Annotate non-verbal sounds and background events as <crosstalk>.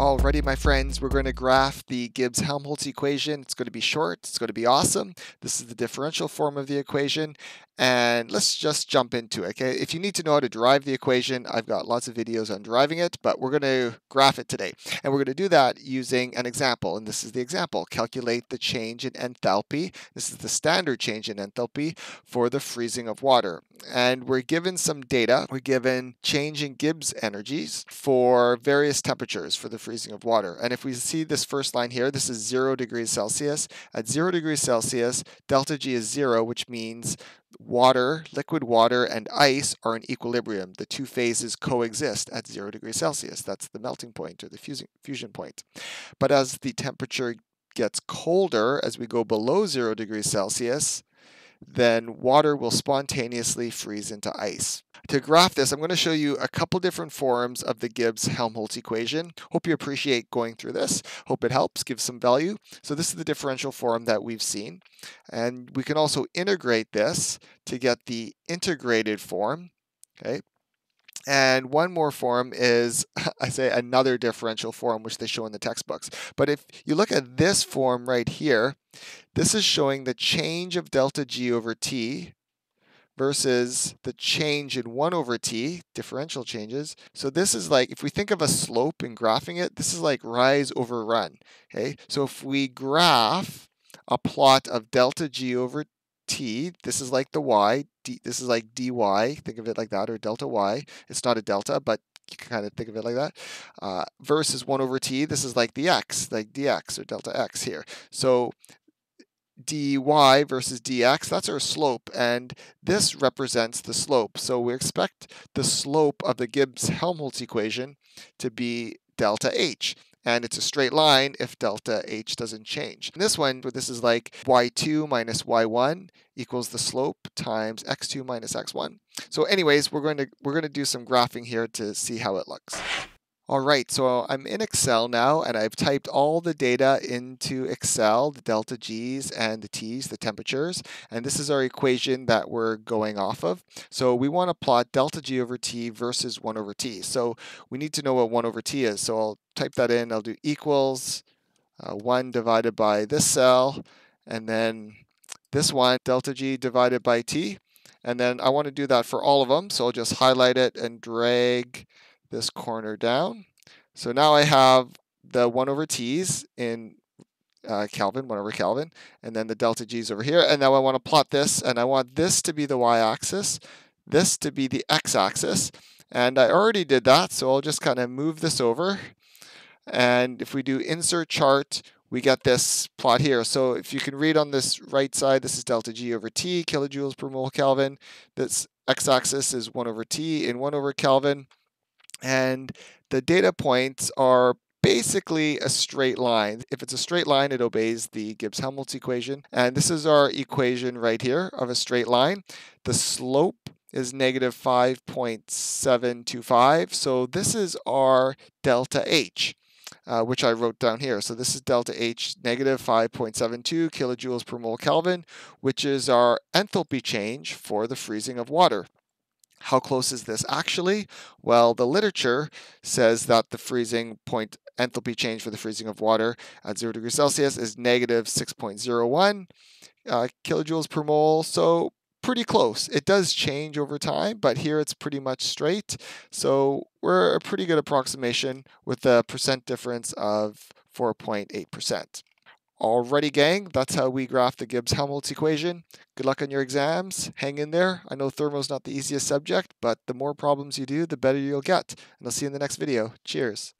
Alrighty, my friends, we're going to graph the Gibbs-Helmholtz equation. It's going to be short. It's going to be awesome. This is the differential form of the equation. And let's just jump into it. Okay, if you need to know how to derive the equation, I've got lots of videos on deriving it, but we're going to graph it today. And we're going to do that using an example. And this is the example. Calculate the change in enthalpy. This is the standard change in enthalpy for the freezing of water. And we're given some data. We're given change in Gibbs energies for various temperatures for the freezing of water. And if we see this first line here, this is 0 degrees Celsius. At 0 degrees Celsius, delta G is 0, which means water, liquid water, and ice are in equilibrium. The two phases coexist at 0 degrees Celsius. That's the melting point or the fusion point. But as the temperature gets colder, as we go below 0 degrees Celsius, then water will spontaneously freeze into ice. To graph this, I'm going to show you a couple different forms of the Gibbs-Helmholtz equation. Hope you appreciate going through this. Hope it helps, gives some value. So this is the differential form that we've seen. And we can also integrate this to get the integrated form. Okay, and one more form is, <laughs> I say, another differential form, which they show in the textbooks. But if you look at this form right here, this is showing the change of delta G over T versus the change in 1 over t, differential changes. So this is like, if we think of a slope and graphing it, this is like rise over run. Okay, so if we graph a plot of delta g over t, this is like the y, d, this is like dy, think of it like that, or delta y. It's not a delta, but you can kind of think of it like that. Uh, versus 1 over t, this is like the x, like dx or delta x here. So dy versus dx, that's our slope, and this represents the slope. So we expect the slope of the Gibbs-Helmholtz equation to be delta h and it's a straight line if delta h doesn't change. In this one, this is like y2 minus y1 equals the slope times x2 minus x1. So anyways, we're going to we're going to do some graphing here to see how it looks. All right, so I'm in Excel now and I've typed all the data into Excel, the delta G's and the T's, the temperatures, and this is our equation that we're going off of. So we want to plot delta G over T versus 1 over T. So we need to know what 1 over T is. So I'll type that in, I'll do equals uh, 1 divided by this cell, and then this one, delta G divided by T. And then I want to do that for all of them, so I'll just highlight it and drag this corner down. So now I have the 1 over t's in uh, Kelvin, 1 over Kelvin, and then the delta g's over here. And now I want to plot this, and I want this to be the y-axis, this to be the x-axis. And I already did that, so I'll just kind of move this over. And if we do insert chart, we get this plot here. So if you can read on this right side, this is delta G over T, kilojoules per mole Kelvin. This x-axis is 1 over T in 1 over Kelvin. And the data points are basically a straight line. If it's a straight line, it obeys the Gibbs-Helmholtz equation. And this is our equation right here of a straight line. The slope is negative 5.725. So this is our delta H. Uh, which I wrote down here. So this is delta H negative 5.72 kilojoules per mole Kelvin, which is our enthalpy change for the freezing of water. How close is this actually? Well, the literature says that the freezing point enthalpy change for the freezing of water at 0 degrees Celsius is negative 6.01 uh, kilojoules per mole. So pretty close. It does change over time, but here it's pretty much straight. So we're a pretty good approximation with a percent difference of 4.8%. Alrighty, gang, that's how we graph the Gibbs-Helmholtz equation. Good luck on your exams. Hang in there. I know thermo's not the easiest subject, but the more problems you do, the better you'll get. And I'll see you in the next video. Cheers.